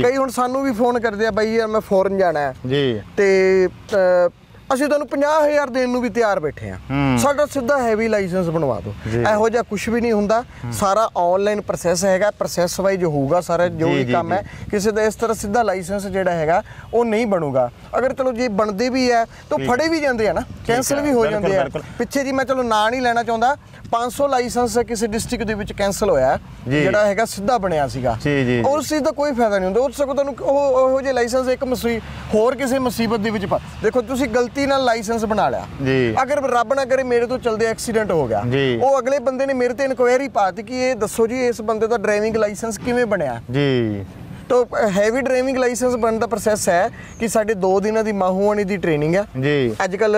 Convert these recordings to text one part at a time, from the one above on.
ਕਈ ਹੁਣ ਸਾਨੂੰ ਵੀ ਫੋਨ ਕਰਦੇ ਆ ਬਾਈ ਯਾਰ ਮੈਂ ਫੋਰਨ ਜਾਣਾ ਹੈ। ਜੀ। ਤੇ ਅਸੀਂ ਤੁਹਾਨੂੰ 50000 ਦੇਣ ਨੂੰ ਵੀ ਤਿਆਰ ਬੈਠੇ ਆ। ਸਾਡਾ ਸਿੱਧਾ ਹੈਵੀ ਲਾਇਸੈਂਸ ਬਣਵਾ ਦਿਓ। ਇਹੋ ਜਿਹਾ ਕੁਝ ਵੀ ਨਹੀਂ ਹੁੰਦਾ। ਸਾਰਾ ਆਨਲਾਈਨ ਪ੍ਰੋਸੈਸ ਹੈਗਾ। ਪ੍ਰੋਸੈਸ ਵਾਈਜ਼ ਹੋਊਗਾ ਸਾਰਾ ਜੋ ਵੀ ਕੰਮ। ਹੈ। ਕਿਸੇ ਦਾ ਇਸ ਤਰ੍ਹਾਂ ਸਿੱਧਾ ਲਾਇਸੈਂਸ ਜਿਹੜਾ ਹੈਗਾ ਉਹ ਨਹੀਂ ਬਣੂਗਾ। ਅਗਰ ਚਲੋ ਜੇ ਬਣਦੇ ਵੀ ਹੈ ਤਾਂ ਫੜੇ ਵੀ ਜਾਂਦੇ ਆ ਨਾ। ਕੈਂਸਲ ਹੈ, ਵੀ ਹੋ ਜਾਂਦੇ ਆ। ਪਿੱਛੇ ਜੀ ਮੈਂ ਚਲੋ ਨਾਂ ਨਹੀਂ ਲੈਣਾ ਚਾਹੁੰਦਾ। 500 ਲਾਇਸੈਂਸ ਕਿਸੇ ਡਿਸਟ੍ਰਿਕਟ ਦੇ ਵਿੱਚ ਕੈਂਸਲ ਹੋਇਆ। ਜਿਹੜਾ ਹੈਗਾ ਸਿੱਧਾ ਬਣਿਆ ਸੀਗਾ। ਜੀ। ਉਸ ਚੀਜ਼ ਦਾ ਕੋਈ ਫਾਇਦਾ ਨਹੀਂ ਹੁੰਦਾ। ਉਸ ਸਗੋਂ ਤੁਹਾਨੂੰ ਉਹ ਉਹੋ ਜਿਹੇ ਲਾਇਸੈਂਸ ਇੱਕ ਮੁਸੀ ਹੋਰ ਕਿਸੇ ਮੁਸੀਬਤ ਦੇ ਵਿੱਚ ਪਾ ਦੇਖੋ ਤੁਸੀਂ ਗਲਤੀ ਨਾਲ ਲਾਇਸੈਂਸ ਬਣਾ ਲਿਆ ਜੀ। ਅਗਰ ਰੱਬ ਨਾ ਕਰੇ ਮੇਰੇ ਤੋਂ ਚਲਦੇ ਐਕਸੀਡੈਂਟ ਹੋ ਗਿਆ। ਉਹ ਅਗਲੇ ਬੰਦੇ ਨੇ ਮੇਰੇ ਤੇ ਇਨਕੁਆਇਰੀ ਪਾਤੀ ਕਿ ਇਹ ਦੱਸੋ ਜੀ ਇਸ ਬੰਦੇ ਦਾ ਡਰਾਈਵਿੰਗ ਲਾਇਸੈਂਸ ਕਿਵੇਂ ਬਣਿਆ ਜੀ ਤੋ ਹੈਵੀ ਡਰਾਈਵਿੰਗ ਲਾਇਸੈਂਸ ਬਣਨ ਦਾ ਪ੍ਰੋਸੈਸ ਹੈ ਕਿ ਸਾਡੇ 2 ਦਿਨਾਂ ਦੀ ਮਾਹੂਆਣੀ ਦੀ ਟ੍ਰੇਨਿੰਗ ਹੈ ਜੀ ਅੱਜ ਕੱਲ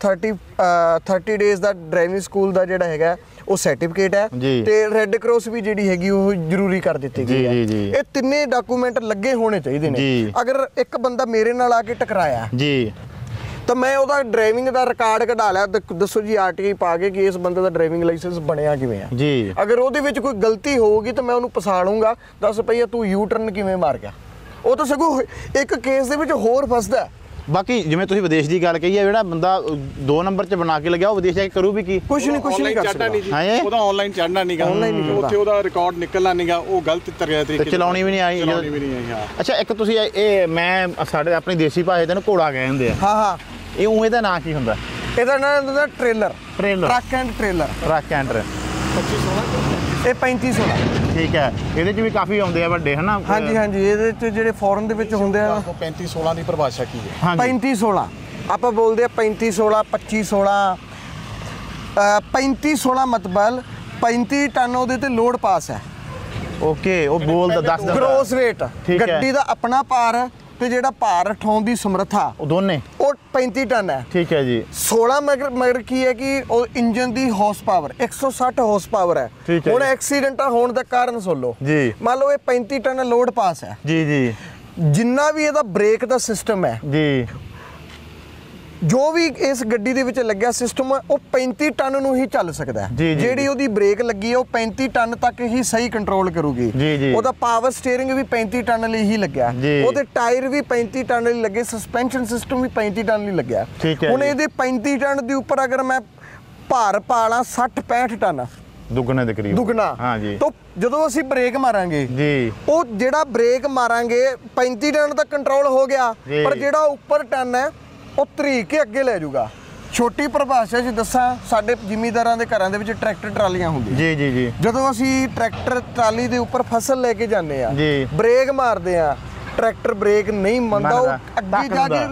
30 ਅ, 30 ਡੇਜ਼ ਦਾ ਡਰਾਈਵਿੰਗ ਸਕੂਲ ਦਾ ਜਿਹੜਾ ਹੈਗਾ ਉਹ ਸਰਟੀਫਿਕੇਟ ਹੈ। ਤੇ ਰੈੱਡ ਕਰਾਸ ਵੀ ਜਿਹੜੀ ਹੈਗੀ ਉਹ ਜ਼ਰੂਰੀ ਕਰ ਦਿੱਤੀ ਗਈ ਹੈ। ਇਹ ਤਿੰਨੇ ਡਾਕੂਮੈਂਟ ਲੱਗੇ ਹੋਣੇ ਚਾਹੀਦੇ ਨੇ। ਅਗਰ ਇੱਕ ਬੰਦਾ ਮੇਰੇ ਨਾਲ ਆ ਕੇ ਟਕਰਾਇਆ ਜੀ ਤਾਂ ਮੈਂ ਉਹਦਾ ਡਰਾਈਵਿੰਗ ਦਾ ਰਿਕਾਰਡ ਕਢਾ ਲਿਆ। ਦੱਸੋ ਜੀ ਆਰਟੀਆਈ ਪਾ ਕੇ ਕਿ ਇਸ ਬੰਦੇ ਦਾ ਡਰਾਈਵਿੰਗ ਲਾਇਸੈਂਸ ਬਣਿਆ ਕਿਵੇਂ ਆ? ਜੀ। ਅਗਰ ਉਹਦੇ ਵਿੱਚ ਕੋਈ ਗਲਤੀ ਹੋਊਗੀ ਤਾਂ ਮੈਂ ਉਹਨੂੰ ਪਛਾਣੂੰਗਾ ਦੱਸ ਪਈਆ ਤੂੰ ਯੂ ਟਰਨ ਕਿਵੇਂ ਮਾਰ ਗਿਆ? ਉਹ ਤਾਂ ਸਗੋਂ ਇੱਕ ਕੇਸ ਦੇ ਵਿੱਚ ਹੋਰ ਫਸਦਾ। ਬਾਕੀ ਜਿਵੇਂ ਤੁਸੀਂ ਵਿਦੇਸ਼ ਦੀ ਗੱਲ ਕਹੀ ਹੈ ਜਿਹੜਾ ਬੰਦਾ ਅ, ਦੋ ਨੰਬਰ 'ਚ ਬਣਾ ਕੇ ਲੱਗਿਆ ਉਹ ਵਿਦੇਸ਼ ਜਾ ਕੇ ਕਰੂ ਵੀ ਕੀ? ਕੁਛ ਨਹੀਂ ਕੁਛ ਨਹੀਂ ਕਰ ਸਕਦਾ। ਹਾਂ? ਜੀ? ਉਹਦਾ ਆਨਲਾਈਨ ਚੜਨਾ ਨਹੀਂਗਾ। ਉੱਥੇ ਉਹਦਾ ਰਿਕਾਰਡ ਨਿਕਲਣਾ ਨਹੀਂਗਾ ਉਹ ਗਲਤ ਤਰੀਕੇ ਚਲਾਉਣੀ ਵੀ ਨਹੀਂ ਆਈ ਚਲਾਉਣੀ ਵੀ ਨਹੀਂ ਆਈ ਹਾਂ। ਅੱਛਾ ਇੱਕ ਤੁਸੀਂ ਇਹ- ਇਹ ਮੈਂ ਸਾਡੇ ਆਪਣੀ ਦੇਸੀ ਭਾਸ਼ਾ ਦੇ ਨੂੰ ਘੋੜਾ ਕਹਿੰਦੇ ਆ। ਹਾਂ ਹਾਂ। ਇਹ ਉਹ ਇਹਦਾ ਨਾਂ ਕੀ ਹੁੰਦਾ? ਇਹਦਾ ਨਾਮ ਹੁੰਦਾ trailer. Trailer। Truck and trailer. Truck enter ਇਹ 3516 ਠੀਕ ਹੈ। ਇਹਦੇ 'ਚ ਵੀ ਕਾਫੀ ਆਉਂਦੇ ਆ ਵੱਡੇ ਹਨਾ? ਹਾਂਜੀ ਹਾਂਜੀ। ਇਹਦੇ ਚ ਜਿਹੜੇ ਫੋਰਨ ਦੇ ਵਿੱਚ ਹੁੰਦੇ ਆ। 35 16 ਦੀ ਪਰਿਭਾਸ਼ਾ ਕੀ ਹੈ? ਹਾਂਜੀ। 3516 ਆਪਾਂ ਬੋਲਦੇ ਆ 3516 2516 3516 ਮਤਲਬ 35 ਟਨ ਉਹਦੇ ਤੇ ਲੋਡ ਪਾਸ ਹੈ। ਓਕੇ ਉਹ ਬੋਲ ਦੱਸ ਦਿੰਦਾ ਗ੍ਰੋਸ ਰੇਟ। ਗੱਡੀ ਦਾ ਆਪਣਾ ਭਾਰ ਤੇ ਜਿਹੜਾ ਭਾਰ ਉਠਾਉਣ ਦੀ ਸਮਰੱਥਾ ਉਹ ਦੋਨੇ? ਉਹ 35 ਟਨ ਹੈ। ਠੀਕ ਹੈ ਜੀ। 16 ਮਗਰ ਮਗਰ ਕੀ ਹੈ ਕਿ ਉਹ ਇੰਜਨ ਦੀ ਹਾਰਸ ਪਾਵਰ 160 ਹਾਰਸ ਪਾਵਰ ਹੈ। ਹੁਣ। ਐਕਸੀਡੈਂਟ ਹੋਣ ਦਾ ਕਾਰਨ ਸੁਣ ਲਓ। ਜੀ। ਮੰਨ ਲਓ ਇਹ 35 ਟਨ ਲੋਡ ਪਾਸ ਹੈ। ਜੀ ਜੀ। ਜਿੰਨਾ ਵੀ ਇਹਦਾ ਬ੍ਰੇਕ ਦਾ ਸਿਸਟਮ ਹੈ ਜੀ। ਜੋ ਵੀ ਇਸ ਗੱਡੀ ਦੇ ਵਿੱਚ ਲੱਗਿਆ ਸਿਸਟਮ ਉਹ 35 ਟਨ ਨੂੰ ਹੀ ਚੱਲ ਸਕਦਾ ਹੈ ਜਿਹੜੀ। ਉਹਦੀ ਬ੍ਰੇਕ ਲੱਗੀ ਹੈ ਉਹ 35 ਟਨ ਤੱਕ ਹੀ ਸਹੀ ਕੰਟਰੋਲ ਕਰੂਗੀ। ਉਹਦਾ ਪਾਵਰ ਸਟੀਅਰਿੰਗ ਵੀ 35 ਟਨ ਲਈ ਹੀ ਲੱਗਿਆ। ਉਹਦੇ ਟਾਇਰ ਵੀ 35 ਟਨ ਲਈ ਲੱਗੇ ਸਸਪੈਂਸ਼ਨ ਸਿਸਟਮ ਵੀ 35 ਟਨ ਲਈ ਲੱਗਿਆ ਹੁਣ। ਇਹਦੇ 35 ਟਨ ਦੇ ਉੱਪਰ ਅਗਰ ਮੈਂ ਭਾਰ ਪਾਲਾਂ 60 65 ਟਨ ਦੁੱਗਣੇ ਦੇ ਕਰੀਬ ਦੁੱਗਣਾ ਹਾਂ ਜੀ ਤਾਂ ਜਦੋਂ ਅਸੀਂ ਬ੍ਰੇਕ ਮਾਰਾਂਗੇ ਜੀ ਉਹ ਜਿਹੜਾ ਬ੍ਰੇਕ ਮਾਰਾਂਗੇ 35 ਟਨ ਤੱਕ ਕੰਟਰੋਲ ਹੋ ਗਿਆ। ਪਰ ਜਿਹੜਾ ਉੱਪਰ ਟਨ ਹੈ ਉਹ ਤਰੀਕ ਕੇ ਅੱਗੇ ਲੈ ਜਾਊਗਾ। ਛੋਟੀ ਪਰਿਭਾਸ਼ਾ 'ਚ ਦੱਸਾਂ ਸਾਡੇ ਜ਼ਿਮੀਂਦਾਰਾਂ ਦੇ ਘਰਾਂ ਦੇ ਵਿੱਚ ਟਰੈਕਟਰ ਟਰਾਲੀਆਂ ਹੁੰਦੀਆਂ। ਜੀ ਜੀ ਜੀ। ਜਦੋਂ ਅਸੀਂ ਟਰੈਕਟਰ ਟਰਾਲੀ ਦੇ ਉੱਪਰ ਫਸਲ ਲੈ ਕੇ ਜਾਂਦੇ ਆ ਜੀ। ਬ੍ਰੇਕ ਮਾਰਦੇ ਆ ਟਰੈਕਟਰ ਬ੍ਰੇਕ ਨਹੀਂ ਮੰਨਦਾ ਉਹ ਅੱਗੇ ਜਾ ਕੇ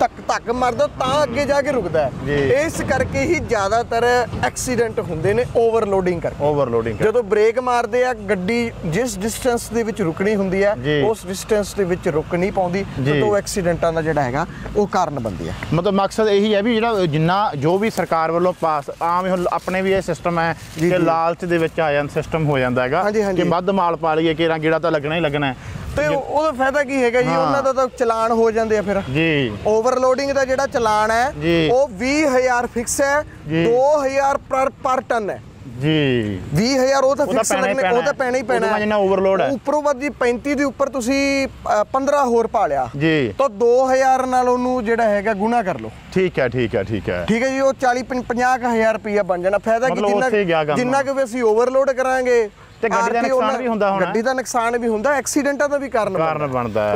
ਤੱਕ ਤੱਕ ਮਾਰਦਾ ਤਾਂ ਅੱਗੇ ਜਾ ਕੇ ਰੁਕਦਾ ਹੈ। ਇਸ ਕਰਕੇ ਹੀ ਜ਼ਿਆਦਾਤਰ ਐਕਸੀਡੈਂਟ ਹੁੰਦੇ ਨੇ ਓਵਰਲੋਡਿੰਗ ਕਰਕੇ ਓਵਰਲੋਡਿੰਗ ਜਦੋਂ ਬ੍ਰੇਕ ਮਾਰਦੇ ਆ ਗੱਡੀ ਜਿਸ ਡਿਸਟੈਂਸ ਦੇ ਵਿੱਚ ਰੁਕਣੀ ਹੁੰਦੀ ਹੈ। ਉਸ ਡਿਸਟੈਂਸ ਦੇ ਵਿੱਚ ਰੁਕ ਨਹੀਂ ਪਾਉਂਦੀ। ਤਾਂ ਉਹ ਐਕਸੀਡੈਂਟਾਂ ਦਾ ਜਿਹੜਾ ਹੈਗਾ ਉਹ ਕਾਰਨ ਬਣਦੀ ਹੈ ਮਤਲਬ ਮਕਸਦ ਇਹੀ ਹੈ ਵੀ ਜਿਹੜਾ ਜਿੰਨਾ ਜੋ ਵੀ ਸਰਕਾਰ ਵੱਲੋਂ ਪਾਸ ਆਮ ਆਪਣੇ ਵੀ ਇਹ ਸਿਸਟਮ ਹੈ ਕਿ। ਲਾਲਚ ਦੇ ਵਿੱਚ ਆ ਜਾਂਦਾ ਸਿਸਟਮ ਹੋ ਜਾਂਦਾ ਹੈਗਾ। ਕਿ ਵੱਧ ਮਾਲ ਪਾ ਲਈਏ ਕਿ ਗੇੜਾ ਤਾਂ ਲੱਗਣਾ ਹੀ ਲੱਗਣਾ ਹੈ ਤੇ ਉਹ- ਉਹਦਾ ਫਾਇਦਾ ਕੀ ਹੈਗਾ ਜੀ। ਉਹਨਾਂ ਦਾ ਤਾਂ ਚਲਾਨ ਹੋ ਜਾਂਦੇ ਆ ਫਿਰ। ਜੀ। ਓਵਰਲੋਡਿੰਗ ਦਾ ਜਿਹੜਾ ਚਲਾਨ ਹੈ। ਉਹ 20000 ਫਿਕਸ ਹੈ ਜੀ। 2000 ਪਰ ਪਰ ਟਨ ਹੈ। ਜੀ। 20000 ਉਹ ਤਾਂ ਫਿਕਸ ਲੱਗਣੇ ਉਹ ਤਾਂ ਪੈਣਾ ਹੀ ਪੈਣਾ ਜਿੰਨਾ overload ਹੈ। ਉੱਪਰੋਂ ਵੱਧ ਜੀ 35 ਦੇ ਉੱਪਰ ਤੁਸੀਂ ਅ, 15 ਹੋਰ ਪਾ ਲਿਆ। ਜੀ। ਤਾਂ 2000 ਨਾਲ ਉਹਨੂੰ ਜਿਹੜਾ ਹੈਗਾ ਗੁਣਾ ਕਰ ਲਓ। ਠੀਕ ਹੈ ਠੀਕ ਹੈ ਠੀਕ ਹੈ। ਠੀਕ ਹੈ ਜੀ ਉਹ 40 50000 ਰੁਪਇਆ ਬਣ ਜਾਣਾ। ਫਾਇਦਾ ਕੀ ਕੰਮ। ਜਿੰਨਾ ਕਿ ਅਸੀਂ ਓਵਰਲੋਡ ਕਰਾਂਗੇ ਤੇ ਗੱਡੀ ਦਾ ਨੁਕਸਾਨ ਵੀ ਹੁੰਦਾ ਹੋਣਾ। ਗੱਡੀ ਦਾ ਨੁਕਸਾਨ ਵੀ ਹੁੰਦਾ ਐਕਸੀਡੈਂਟਾਂ ਦਾ ਵੀ ਕਾਰਨ ਕਾਰਨ ਬਣਦਾ